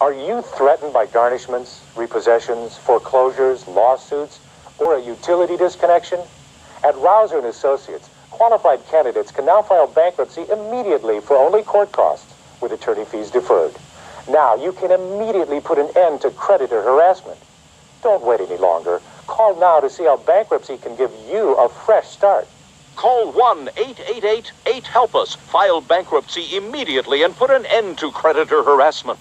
Are you threatened by garnishments, repossessions, foreclosures, lawsuits, or a utility disconnection? At Rauser and Associates, qualified candidates can now file bankruptcy immediately for only court costs with attorney fees deferred. Now you can immediately put an end to creditor harassment. Don't wait any longer. Call now to see how bankruptcy can give you a fresh start. Call 1 888 8 Help Us. File bankruptcy immediately and put an end to creditor harassment.